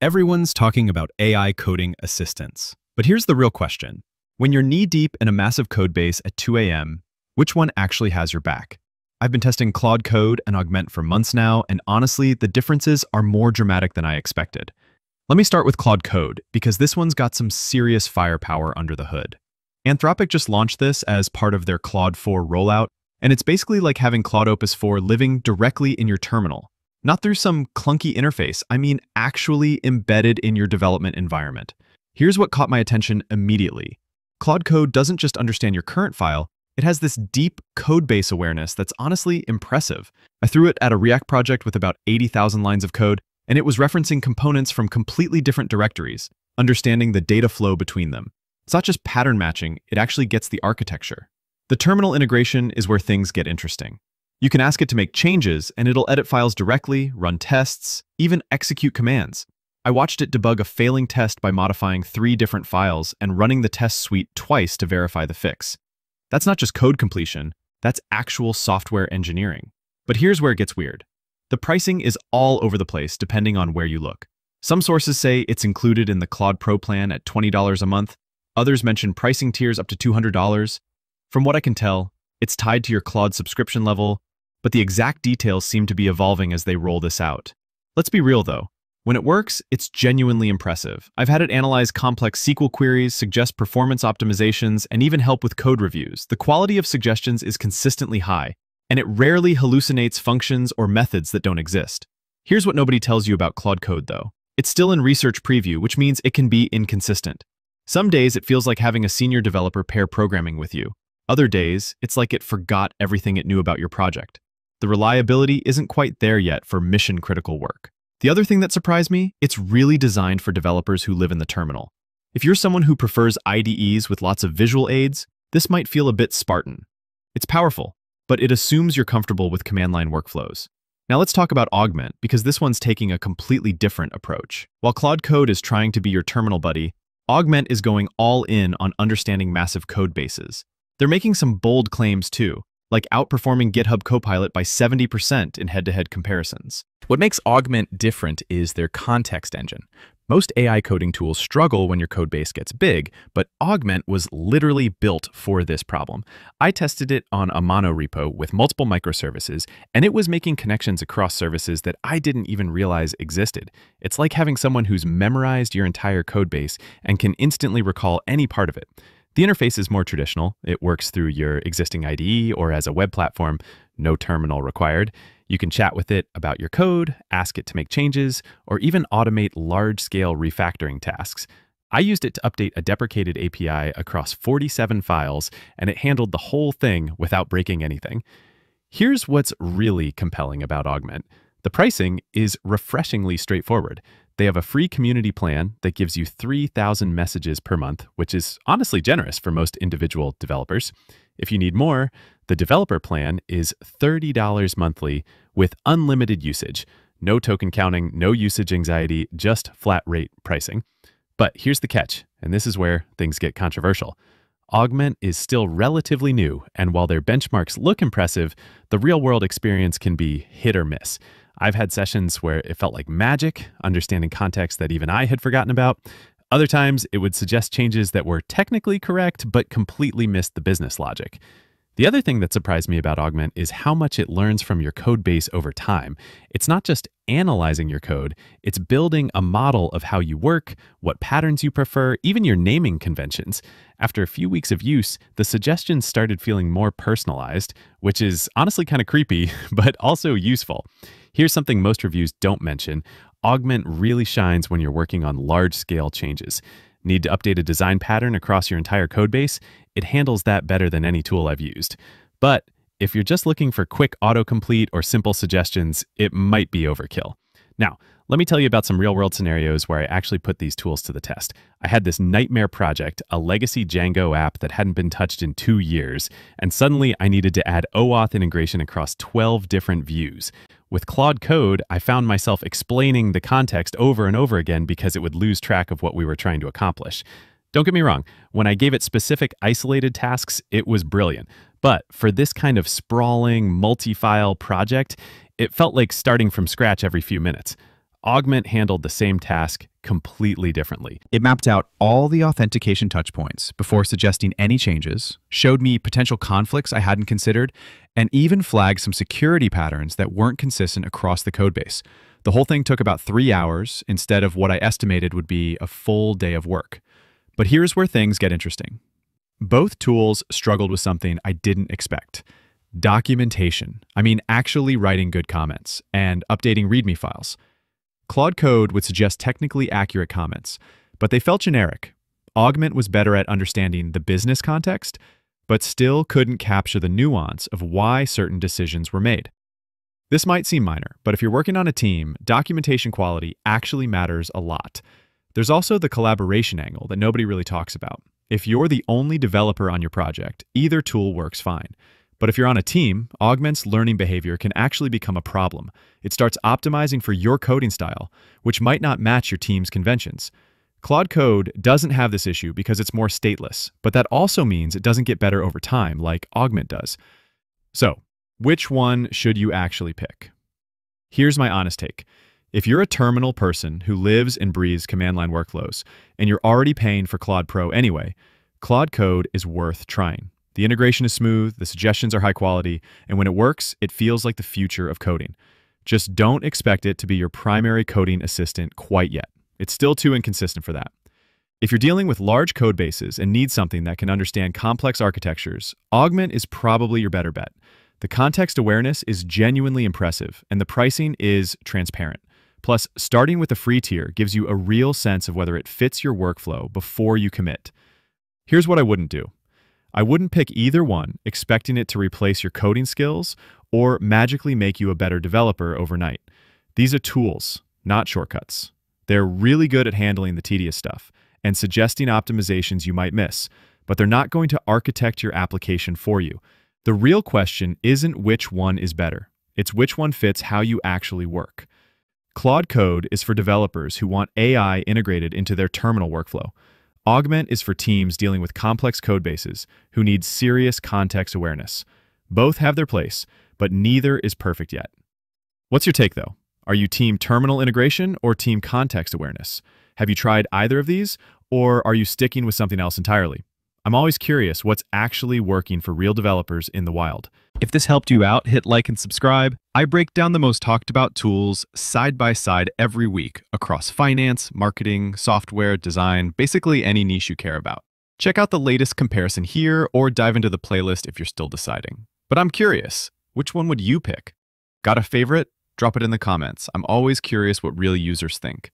Everyone's talking about AI coding assistants. But here's the real question. When you're knee-deep in a massive code base at 2 a.m., which one actually has your back? I've been testing Claude Code and Augment for months now, and honestly, the differences are more dramatic than I expected. Let me start with Claude Code, because this one's got some serious firepower under the hood. Anthropic just launched this as part of their Claude 4 rollout, and it's basically like having Claude Opus 4 living directly in your terminal. Not through some clunky interface, I mean actually embedded in your development environment. Here's what caught my attention immediately. Claude Code doesn't just understand your current file, it has this deep code base awareness that's honestly impressive. I threw it at a React project with about 80,000 lines of code, and it was referencing components from completely different directories, understanding the data flow between them. It's not just pattern matching, it actually gets the architecture. The terminal integration is where things get interesting. You can ask it to make changes, and it'll edit files directly, run tests, even execute commands. I watched it debug a failing test by modifying three different files and running the test suite twice to verify the fix. That's not just code completion, that's actual software engineering. But here's where it gets weird. The pricing is all over the place depending on where you look. Some sources say it's included in the Claude Pro plan at $20 a month. Others mention pricing tiers up to $200. From what I can tell, it's tied to your Claude subscription level, but the exact details seem to be evolving as they roll this out. Let's be real though. When it works, it's genuinely impressive. I've had it analyze complex SQL queries, suggest performance optimizations, and even help with code reviews. The quality of suggestions is consistently high, and it rarely hallucinates functions or methods that don't exist. Here's what nobody tells you about Claude Code though. It's still in research preview, which means it can be inconsistent. Some days it feels like having a senior developer pair programming with you. Other days, it's like it forgot everything it knew about your project the reliability isn't quite there yet for mission-critical work. The other thing that surprised me, it's really designed for developers who live in the terminal. If you're someone who prefers IDEs with lots of visual aids, this might feel a bit Spartan. It's powerful, but it assumes you're comfortable with command line workflows. Now let's talk about Augment, because this one's taking a completely different approach. While Claude Code is trying to be your terminal buddy, Augment is going all in on understanding massive code bases. They're making some bold claims too, like outperforming GitHub Copilot by 70% in head-to-head -head comparisons. What makes Augment different is their context engine. Most AI coding tools struggle when your code base gets big, but Augment was literally built for this problem. I tested it on a mono repo with multiple microservices, and it was making connections across services that I didn't even realize existed. It's like having someone who's memorized your entire code base and can instantly recall any part of it. The interface is more traditional. It works through your existing IDE or as a web platform, no terminal required. You can chat with it about your code, ask it to make changes, or even automate large-scale refactoring tasks. I used it to update a deprecated API across 47 files, and it handled the whole thing without breaking anything. Here's what's really compelling about Augment. The pricing is refreshingly straightforward. They have a free community plan that gives you 3,000 messages per month, which is honestly generous for most individual developers. If you need more, the developer plan is $30 monthly with unlimited usage. No token counting, no usage anxiety, just flat rate pricing. But here's the catch, and this is where things get controversial. Augment is still relatively new, and while their benchmarks look impressive, the real world experience can be hit or miss. I've had sessions where it felt like magic, understanding context that even I had forgotten about. Other times, it would suggest changes that were technically correct, but completely missed the business logic. The other thing that surprised me about Augment is how much it learns from your code base over time. It's not just analyzing your code, it's building a model of how you work, what patterns you prefer, even your naming conventions. After a few weeks of use, the suggestions started feeling more personalized, which is honestly kind of creepy, but also useful. Here's something most reviews don't mention. Augment really shines when you're working on large-scale changes. Need to update a design pattern across your entire codebase? It handles that better than any tool I've used. But if you're just looking for quick autocomplete or simple suggestions, it might be overkill. Now, let me tell you about some real world scenarios where I actually put these tools to the test. I had this nightmare project, a legacy Django app that hadn't been touched in two years, and suddenly I needed to add OAuth integration across 12 different views. With Claude Code, I found myself explaining the context over and over again because it would lose track of what we were trying to accomplish. Don't get me wrong, when I gave it specific isolated tasks, it was brilliant. But for this kind of sprawling, multi-file project, it felt like starting from scratch every few minutes. Augment handled the same task completely differently. It mapped out all the authentication touchpoints before suggesting any changes, showed me potential conflicts I hadn't considered, and even flagged some security patterns that weren't consistent across the codebase. The whole thing took about three hours instead of what I estimated would be a full day of work. But here's where things get interesting. Both tools struggled with something I didn't expect. Documentation. I mean, actually writing good comments and updating README files. Claude Code would suggest technically accurate comments, but they felt generic. Augment was better at understanding the business context, but still couldn't capture the nuance of why certain decisions were made. This might seem minor, but if you're working on a team, documentation quality actually matters a lot. There's also the collaboration angle that nobody really talks about. If you're the only developer on your project, either tool works fine. But if you're on a team, Augment's learning behavior can actually become a problem. It starts optimizing for your coding style, which might not match your team's conventions. Claude Code doesn't have this issue because it's more stateless, but that also means it doesn't get better over time like Augment does. So, which one should you actually pick? Here's my honest take. If you're a terminal person who lives and breathes command line workflows, and you're already paying for Claude Pro anyway, Claude Code is worth trying. The integration is smooth, the suggestions are high quality, and when it works, it feels like the future of coding. Just don't expect it to be your primary coding assistant quite yet. It's still too inconsistent for that. If you're dealing with large code bases and need something that can understand complex architectures, Augment is probably your better bet. The context awareness is genuinely impressive, and the pricing is transparent. Plus, starting with the free tier gives you a real sense of whether it fits your workflow before you commit. Here's what I wouldn't do. I wouldn't pick either one expecting it to replace your coding skills or magically make you a better developer overnight. These are tools, not shortcuts. They're really good at handling the tedious stuff and suggesting optimizations you might miss, but they're not going to architect your application for you. The real question isn't which one is better. It's which one fits how you actually work. Claude Code is for developers who want AI integrated into their terminal workflow. Augment is for teams dealing with complex code bases who need serious context awareness. Both have their place, but neither is perfect yet. What's your take, though? Are you team terminal integration or team context awareness? Have you tried either of these, or are you sticking with something else entirely? I'm always curious what's actually working for real developers in the wild. If this helped you out, hit like and subscribe. I break down the most talked about tools side by side every week across finance, marketing, software, design, basically any niche you care about. Check out the latest comparison here or dive into the playlist if you're still deciding. But I'm curious, which one would you pick? Got a favorite? Drop it in the comments. I'm always curious what real users think.